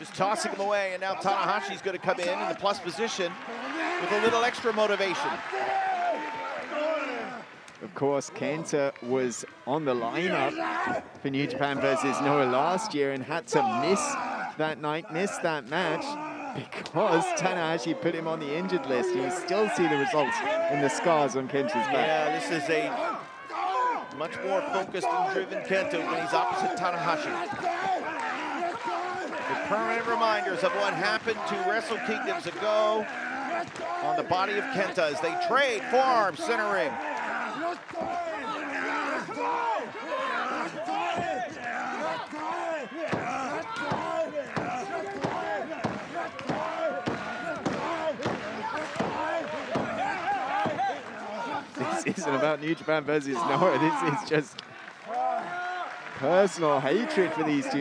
Just tossing him away, and now Tanahashi's going to come in in the plus position with a little extra motivation. Of course, Kenta was on the lineup for New Japan versus Noah last year and had to miss that night, miss that match because Tanahashi put him on the injured list. You still see the results in the scars on Kenta's back. Yeah, this is a much more focused and driven Kenta when he's opposite Tanahashi. Permanent reminders of what happened two Wrestle Kingdoms ago on the body of Kenta as they trade forearms centering. This isn't about New Japan versus Noah. This is just personal hatred for these two